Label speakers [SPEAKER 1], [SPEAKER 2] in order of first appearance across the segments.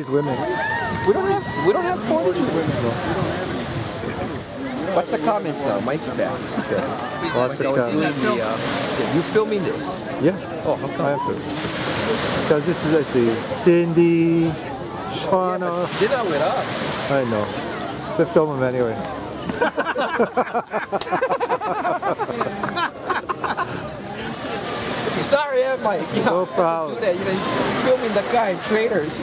[SPEAKER 1] These women.
[SPEAKER 2] We don't have we don't have 40 women. Watch the comments now. Mike's back.
[SPEAKER 1] Watch the
[SPEAKER 2] I was
[SPEAKER 1] comments.
[SPEAKER 2] the, uh, yeah, you filming this?
[SPEAKER 1] Yeah,
[SPEAKER 2] Oh, how
[SPEAKER 1] I have to. Because this is actually Cindy,
[SPEAKER 2] Yeah,
[SPEAKER 1] Shauna.
[SPEAKER 2] but dinner with us.
[SPEAKER 1] I know. To film them anyway.
[SPEAKER 2] Sorry, eh, Mike. You know,
[SPEAKER 1] No problem.
[SPEAKER 2] do that. You know, you're filming the guy Traders.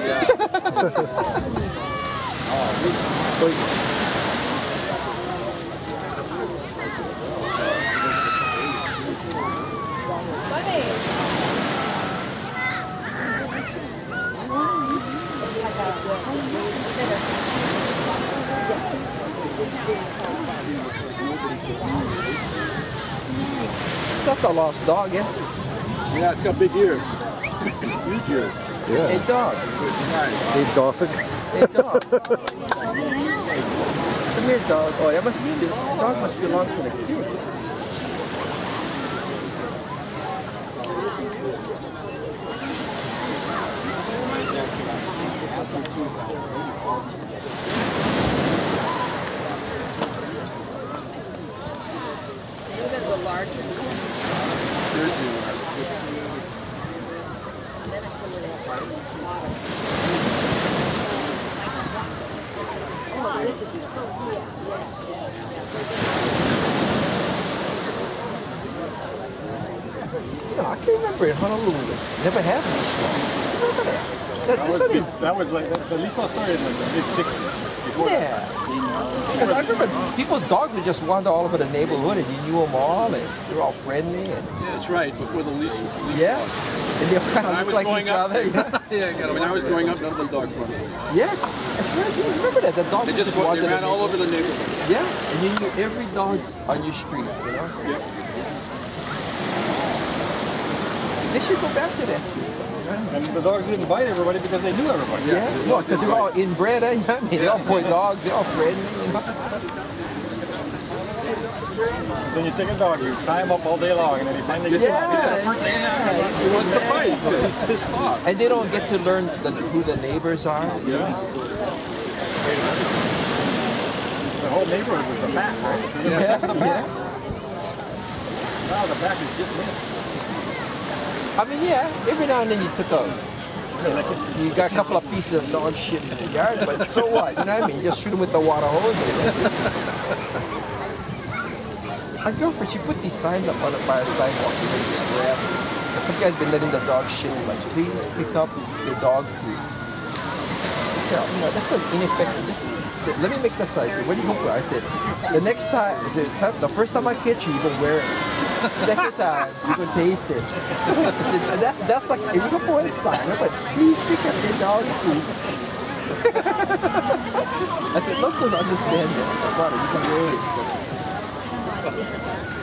[SPEAKER 2] It's not the lost dog, yeah?
[SPEAKER 3] Yeah, it's got big ears. Huge ears.
[SPEAKER 1] Yeah.
[SPEAKER 2] Hey, dog.
[SPEAKER 3] It's nice.
[SPEAKER 1] Hey, dolphin.
[SPEAKER 2] Hey, dog. Come here, dog. Oh, that must this dog must belong to the kids. I can't remember in Honolulu. Never had these dogs. Remember that? That,
[SPEAKER 3] That was,
[SPEAKER 2] one is-
[SPEAKER 3] that was like, that's the least lost story in the mid 60s.
[SPEAKER 2] Yeah. Because I remember people's dogs would just wander all over the neighborhood and you knew them all and they were all friendly and
[SPEAKER 3] Yeah, that's right, before the leash. leash
[SPEAKER 2] yeah.
[SPEAKER 3] laws.
[SPEAKER 2] And they all kind
[SPEAKER 3] When I
[SPEAKER 2] of
[SPEAKER 3] was
[SPEAKER 2] looked like
[SPEAKER 3] growing
[SPEAKER 2] each
[SPEAKER 3] up,
[SPEAKER 2] other. Yeah.
[SPEAKER 3] yeah, when I was growing up, none of the dogs run.
[SPEAKER 2] yeah. That's right. You remember that. The dogs
[SPEAKER 3] They
[SPEAKER 2] would
[SPEAKER 3] just
[SPEAKER 2] just
[SPEAKER 3] wa-
[SPEAKER 2] wander
[SPEAKER 3] they ran all over the neighborhood.
[SPEAKER 2] Yeah. And you knew every dog on your street, you know?
[SPEAKER 3] Yep.
[SPEAKER 2] They should go back to that system.
[SPEAKER 3] And the dogs didn't bite everybody because they knew everybody.
[SPEAKER 2] Yeah. No, because they're all inbred, eh? You know what I mean? They're all boy dogs. They're all know?
[SPEAKER 3] Then you take a dog, you tie him up all day long, and then he finally gets
[SPEAKER 2] Yeah.
[SPEAKER 3] first he wants to fight because he's pissed off.
[SPEAKER 2] And they don't get to learn the, who the neighbors are.
[SPEAKER 3] Yeah. The whole neighborhood was the pack, right? So
[SPEAKER 2] Yeah.
[SPEAKER 3] the
[SPEAKER 2] yeah.
[SPEAKER 3] pack. Now the pack is just me.
[SPEAKER 2] I mean, yeah, every now and then you took a, you, know, you got a couple of pieces of dog shit in the yard, but so what? You know what I mean? You just shoot them with the water hose. My girlfriend, she put these signs up on the her sidewalk. You know. And some guy's been letting the dog shit. Like, please pick up your dog food. Yeah, you know, that's an ineffective. Just said, let me make the size. What do you hope for? I said, the next time, I said, the first time I catch you, you gonna wear it. Second time, you gonna taste it. I said, that's that's like if you go for sign, I'm like, please pick up your dog food. I said, locals understand that. Wow, you can really wear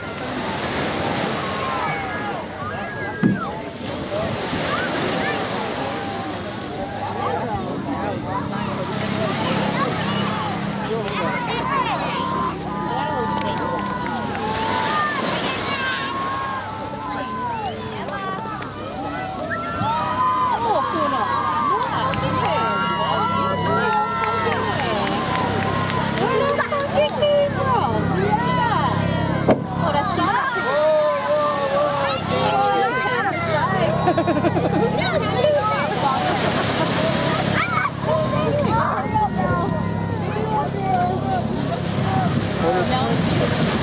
[SPEAKER 2] Thank you.